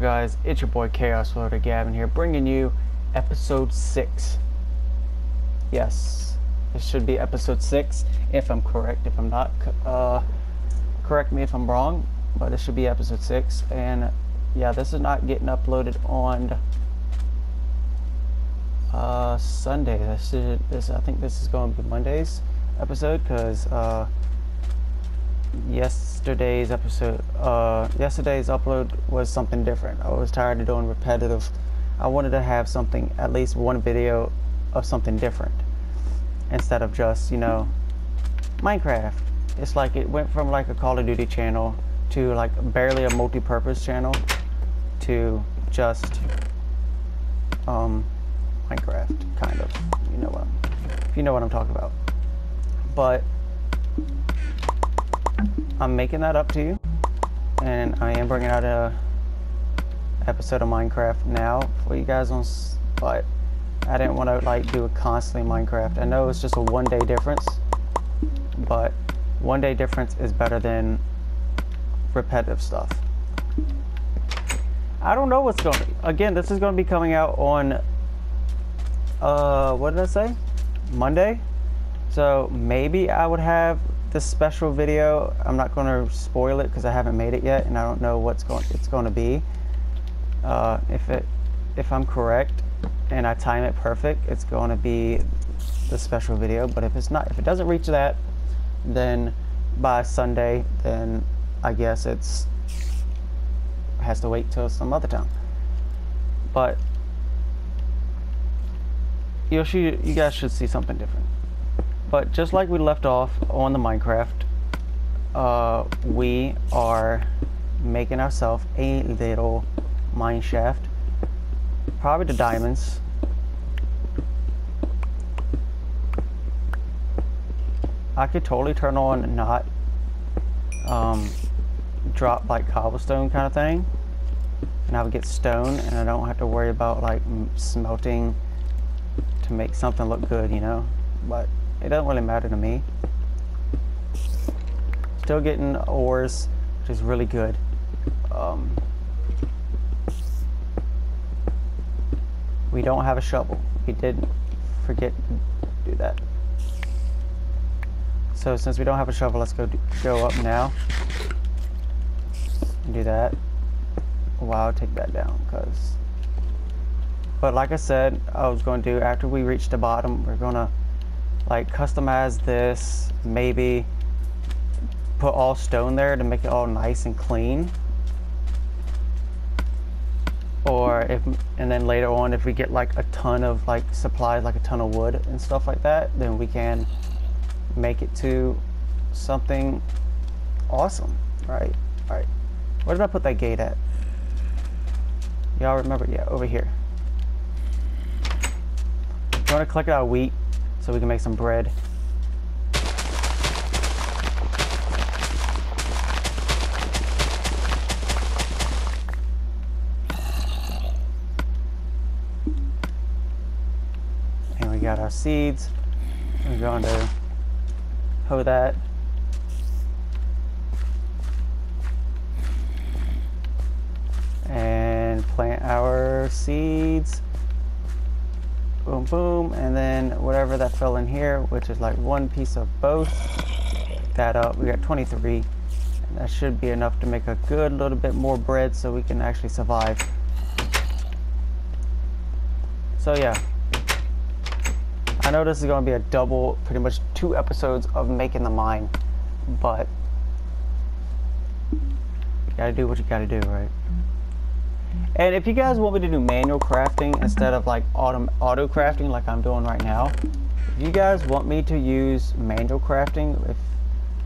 Guys? It's your boy Chaos Reloaded Gavin here bringing you episode 6. Yes, it should be episode 6 if I'm correct. If I'm not, uh, correct me if I'm wrong, but it should be episode 6. And yeah, this is not getting uploaded on uh, Sunday. This, is, this I think this is going to be Monday's episode because uh, yesterday's episode, uh, yesterday's upload was something different. I was tired of doing repetitive. I wanted to have something, at least one video of something different instead of just, you know, Minecraft. It's like it went from like a Call of Duty channel to like barely a multi-purpose channel to just um, Minecraft, kind of. You know what? I'm, if you know what I'm talking about. But I'm making that up to you, and I am bringing out a episode of Minecraft now for you guys on. But I didn't want to like do a constantly Minecraft. I know it's just a one day difference, but one day difference is better than repetitive stuff. I don't know what's going. To, Again, this is going to be coming out on. Uh, what did I say? Monday. So maybe I would have this special video. I'm not going to spoil it because I haven't made it yet, and I don't know what's going it's going to be. Uh, if it if I'm correct and I time it perfect, it's going to be the special video. But if it's not, if it doesn't reach that, then by Sunday, then I guess it's has to wait till some other time. But you you guys should see something different. But just like we left off on the Minecraft, uh, we are making ourselves a little mine shaft. Probably the diamonds. I could totally turn on not um, drop like cobblestone kind of thing. And I would get stone and I don't have to worry about like smelting to make something look good, you know? But it doesn't really matter to me. Still getting ores, which is really good. Um, we don't have a shovel. We did forget to do that. So since we don't have a shovel, let's go do, go up now and do that. Wow, take that down, cause. But like I said, I was going to do after we reach the bottom, we're gonna like customize this, maybe put all stone there to make it all nice and clean. Or if, and then later on, if we get like a ton of like supplies, like a ton of wood and stuff like that, then we can make it to something awesome, right? All right. Where did I put that gate at? Y'all remember? Yeah, over here. You want to collect our wheat so we can make some bread. And we got our seeds. We're going to hoe that. And plant our seeds boom boom and then whatever that fell in here which is like one piece of both that up we got 23 and that should be enough to make a good little bit more bread so we can actually survive. So yeah. I know this is going to be a double pretty much two episodes of making the mine but you gotta do what you gotta do right and if you guys want me to do manual crafting instead of like auto, auto crafting like I'm doing right now, if you guys want me to use manual crafting if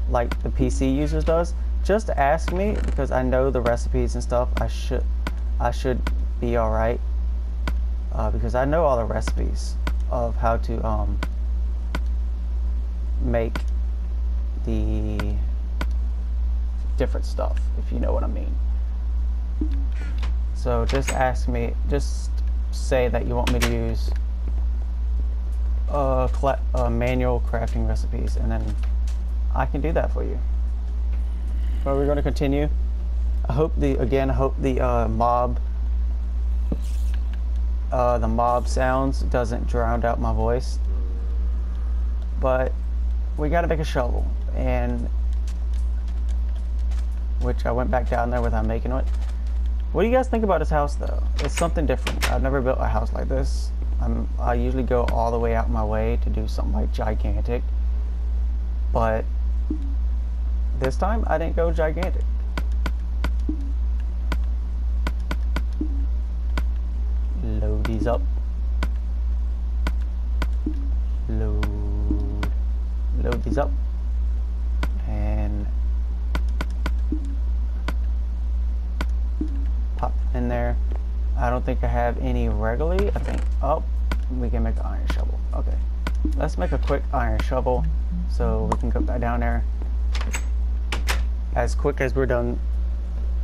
like the PC users does, just ask me because I know the recipes and stuff. I should I should be all right uh, because I know all the recipes of how to um, make the different stuff if you know what I mean. So just ask me, just say that you want me to use uh, uh, manual crafting recipes and then I can do that for you. But we're going to continue I hope the again. I hope the uh, mob, uh, the mob sounds doesn't drown out my voice. But we got to make a shovel, and which I went back down there without making it. What do you guys think about this house, though? It's something different. I've never built a house like this. I'm, I usually go all the way out my way to do something like gigantic, but this time I didn't go gigantic. Load these up. Load. Load these up. Pop in there. I don't think I have any regularly. I think, oh, we can make an iron shovel. Okay. Let's make a quick iron shovel so we can go back down there as quick as we're done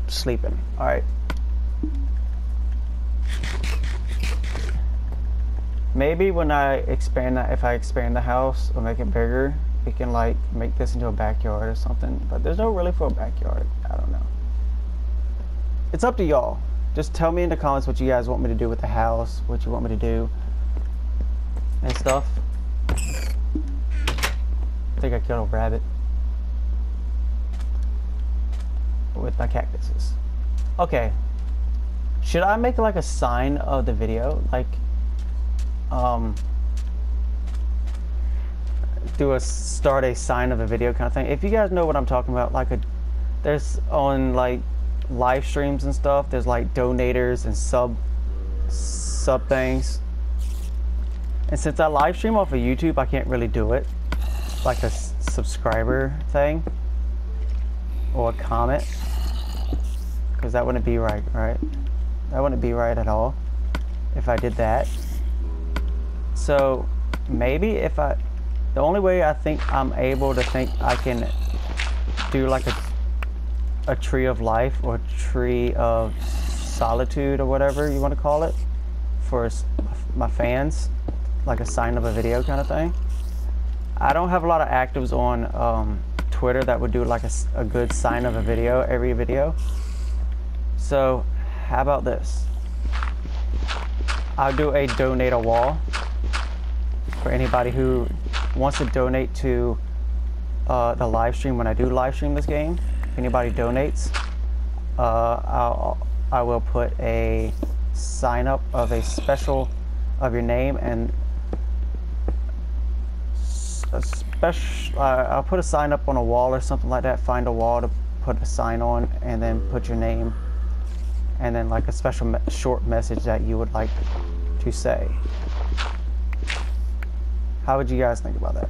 sleeping. All right. Maybe when I expand that, if I expand the house or make it bigger, we can like make this into a backyard or something. But there's no really for a backyard. I don't know. It's up to y'all. Just tell me in the comments what you guys want me to do with the house, what you want me to do, and stuff. I think I killed a rabbit. with my cactuses. Okay. Should I make like a sign of the video? Like, um, do a start a sign of a video kind of thing. If you guys know what I'm talking about, like a, there's on like live streams and stuff, there's like donators and sub, sub things. And since I live stream off of YouTube, I can't really do it. Like a subscriber thing. Or a comment because that wouldn't be right, right? That wouldn't be right at all if I did that. So maybe if I, the only way I think I'm able to think I can do like a, a tree of life or tree of solitude or whatever you want to call it for my fans, like a sign of a video kind of thing. I don't have a lot of actives on um, Twitter that would do like a, a good sign of a video every video. So, how about this? I'll do a donate a wall for anybody who wants to donate to uh, the live stream when I do live stream this game. If anybody donates, uh, I'll, I will put a sign up of a special of your name and a special. Uh, I'll put a sign up on a wall or something like that. Find a wall to put a sign on, and then put your name and then like a special me short message that you would like to say. How would you guys think about that?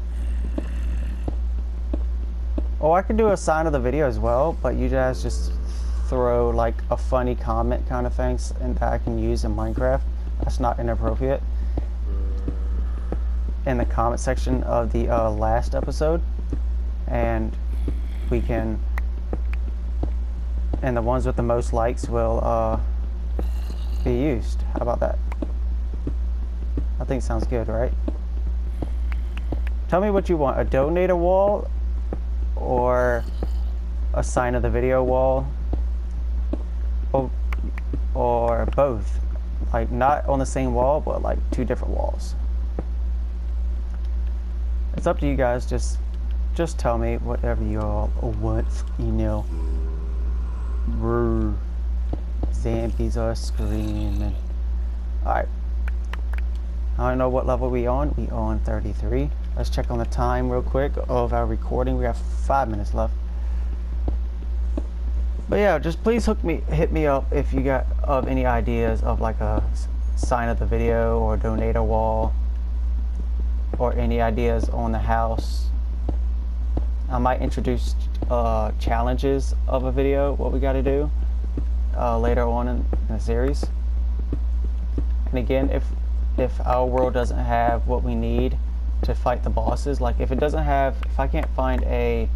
Oh, I could do a sign of the video as well, but you guys just throw like a funny comment kind of things and that I can use in Minecraft. That's not inappropriate. In the comment section of the uh, last episode, and we can and the ones with the most likes will uh, be used. How about that? I think sounds good, right? Tell me what you want, a donator wall or a sign of the video wall or, or both. Like not on the same wall, but like two different walls. It's up to you guys, just just tell me whatever you all want, you know. Brr. Zombies are screaming. Alright. I don't know what level we on. We on 33. Let's check on the time real quick of our recording. We have five minutes left. But yeah, just please hook me, hit me up if you got of any ideas of like a sign of the video or donate a wall or any ideas on the house. I might introduce uh, challenges of a video, what we got to do uh, later on in, in the series. And again, if if our world doesn't have what we need to fight the bosses, like if it doesn't have, if I can't find a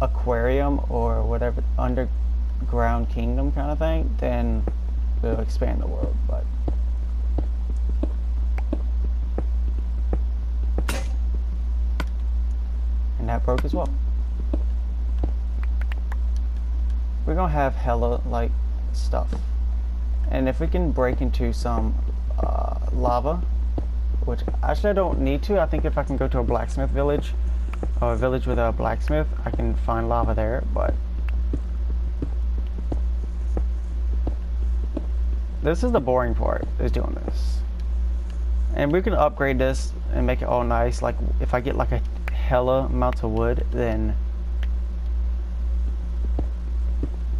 aquarium or whatever underground kingdom kind of thing, then we'll expand the world. But and that broke as well. we're gonna have hella like stuff. And if we can break into some uh, lava, which actually I don't need to. I think if I can go to a blacksmith village, or a village with a blacksmith, I can find lava there, but this is the boring part, is doing this. And we can upgrade this and make it all nice. Like if I get like a hella amount of wood, then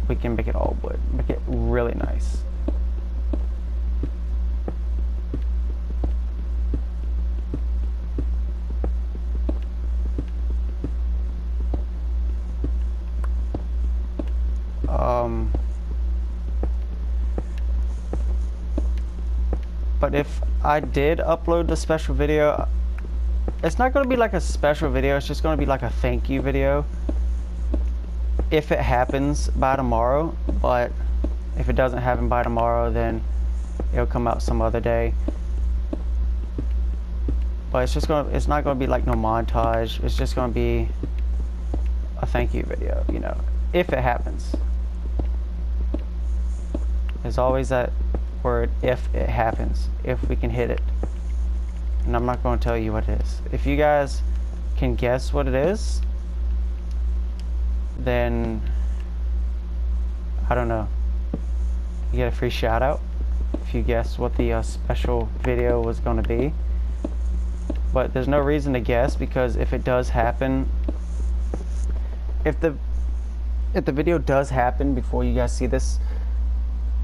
we can make it all wood. Make it really nice. But if I did upload the special video, it's not going to be like a special video, it's just going to be like a thank you video. If it happens by tomorrow, but if it doesn't happen by tomorrow, then it'll come out some other day. But it's just going to, it's not going to be like no montage, it's just going to be a thank you video, you know, if it happens. There's always that word if it happens, if we can hit it. And I'm not going to tell you what it is. If you guys can guess what it is, then I don't know. You get a free shout out if you guess what the uh, special video was going to be. But there's no reason to guess because if it does happen, if the if the video does happen before you guys see this,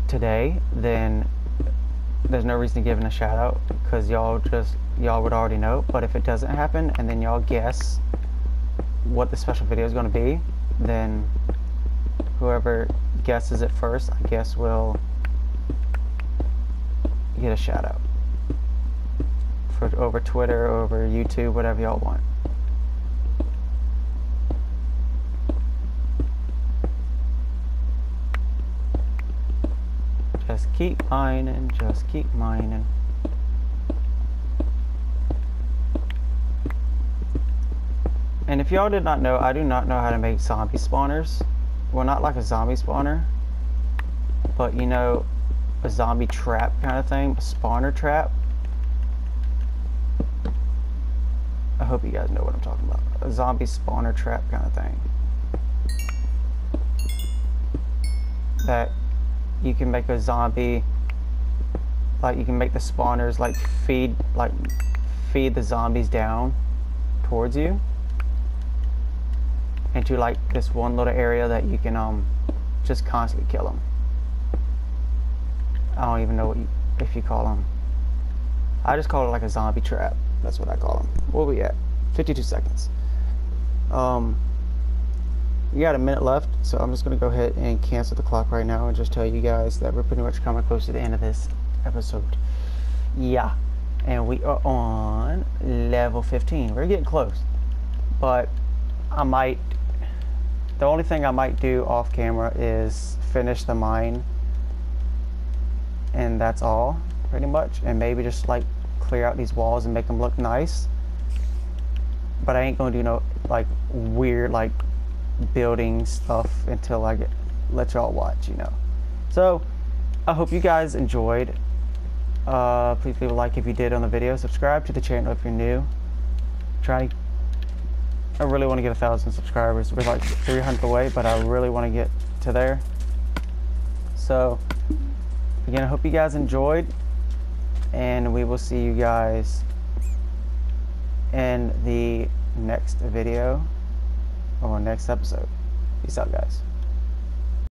today, then there's no reason to give it a shout out because y'all just y'all would already know. But if it doesn't happen and then y'all guess what the special video is going to be, then whoever guesses it first, I guess, will get a shout out for over Twitter, over YouTube, whatever y'all want. Just keep mining, just keep mining. And if y'all did not know, I do not know how to make zombie spawners. Well, not like a zombie spawner, but you know, a zombie trap kind of thing, a spawner trap. I hope you guys know what I'm talking about. A zombie spawner trap kind of thing. That you can make a zombie like you can make the spawners like feed like feed the zombies down towards you into like this one little area that you can um just constantly kill them I don't even know what you, if you call them I just call it like a zombie trap. That's what I call them where we at? 52 seconds. Um we got a minute left, so I'm just going to go ahead and cancel the clock right now and just tell you guys that we're pretty much coming close to the end of this episode. Yeah, and we are on level 15. We're getting close, but I might, the only thing I might do off camera is finish the mine, and that's all, pretty much, and maybe just like clear out these walls and make them look nice. But I ain't gonna do no like weird like building stuff until I get let y'all watch, you know. So I hope you guys enjoyed. Uh, please leave a like if you did on the video. Subscribe to the channel if you're new. Trying. I really want to get a thousand subscribers. We're like 300 away, but I really want to get to there. So again, I hope you guys enjoyed, and we will see you guys in the next video or next episode. Peace out, guys.